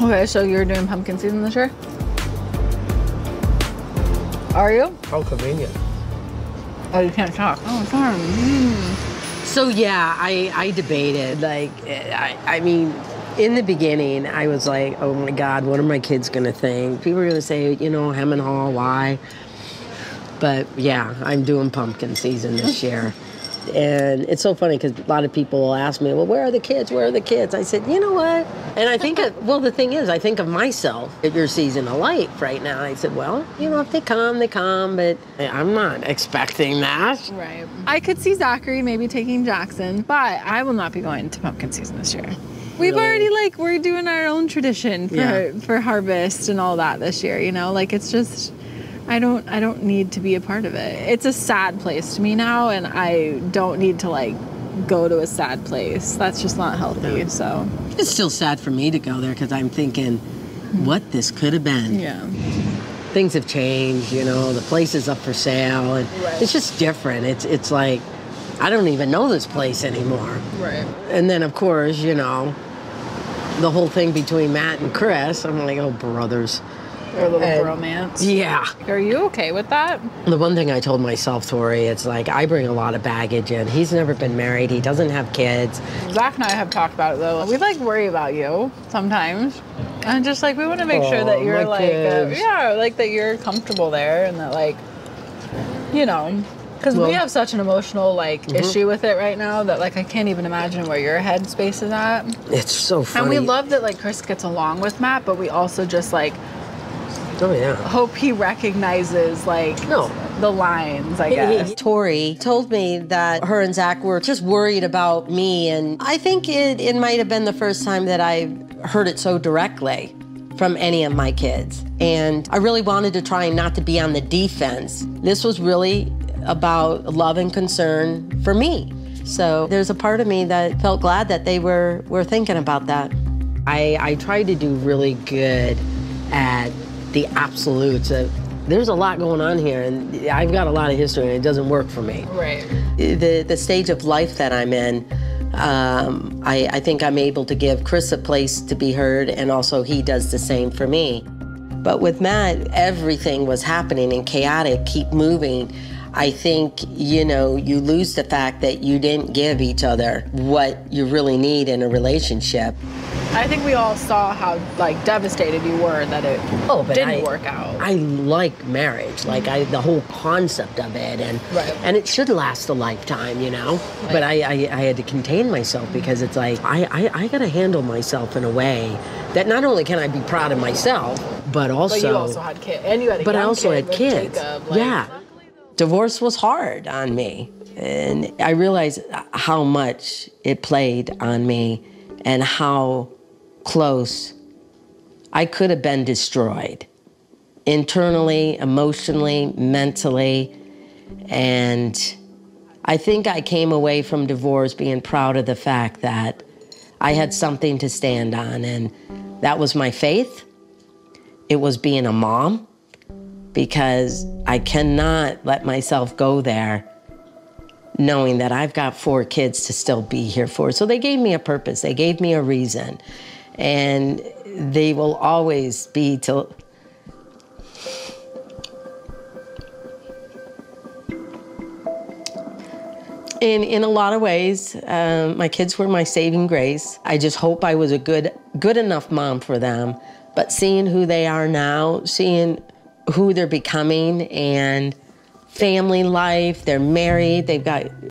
Okay, so you're doing pumpkin season this year? Are you? How convenient. Oh, you can't talk. Oh, sorry. Mm. So yeah, I I debated like I I mean. In the beginning, I was like, "Oh my God, what are my kids gonna think?" People are gonna say, "You know, Hem and Haw, why?" But yeah, I'm doing pumpkin season this year. And it's so funny because a lot of people will ask me, well, where are the kids? Where are the kids? I said, you know what? And I think, of, well, the thing is, I think of myself at your season of life right now. I said, well, you know, if they come, they come, but I'm not expecting that. Right. I could see Zachary maybe taking Jackson, but I will not be going to pumpkin season this year. We've Really? already like we're doing our own tradition for Yeah. for harvest and all that this year, you know? Like it's just I don't I don't need to be a part of it. It's a sad place to me now and I don't need to like go to a sad place. That's just not healthy. So, It's still sad for me to go there because I'm thinking, what this could have been. yeah. things have changed, you know, the place is up for sale and Right. it's just different. It's it's like I don't even know this place anymore. Right. And then of course, you know, the whole thing between Matt and Chris, I'm like, oh brothers. Or a little And- romance. Yeah. Are you okay with that? The one thing I told myself, Tori, it's like I bring a lot of baggage in. He's never been married, he doesn't have kids. Zach and I have talked about it though. We like worry about you sometimes, and just like we want to make sure that you're like, uh, yeah, like that you're comfortable there, and that like, you know, because we have such an emotional like issue with it right now that like I can't even imagine where your headspace is at. It's so funny. And we love that like Chris gets along with Matt, but we also just like Oh yeah. hope he recognizes like No. the lines. I guess. Tori told me that her and Zach were just worried about me, and I think it, it might have been the first time that I heard it so directly from any of my kids. And I really wanted to try not to be on the defense. This was really about love and concern for me. So there's a part of me that felt glad that they were, were thinking about that. I, I try to do really good at the absolutes. Of, there's a lot going on here, and I've got a lot of history, and it doesn't work for me. Right. The, the stage of life that I'm in, um, I, I think I'm able to give Chris a place to be heard, and also he does the same for me. But with Matt, everything was happening and chaotic, keep moving. I think, you know, you lose the fact that you didn't give each other what you really need in a relationship. I think we all saw how like devastated you were that it Oh, but didn't I- work out. I like marriage, like I the whole concept of it, and Right. and it should last a lifetime, you know. But I, I I had to contain myself because it's like I, I I got to handle myself in a way that not only can I be proud of myself, but also but you also had kids, and you had a but I also kid had kids. Jacob, like- yeah. Divorce was hard on me. And I realized how much it played on me and how close I could have been destroyed internally, emotionally, mentally. And I think I came away from divorce being proud of the fact that I had something to stand on. And that was my faith, it was being a mom because I cannot let myself go there knowing that I've got four kids to still be here for. So they gave me a purpose, they gave me a reason, and they will always be till. In, in a lot of ways, um, my kids were my saving grace. I just hope I was a good good enough mom for them. But seeing who they are now, seeing who they're becoming, and family life, they're married, they've got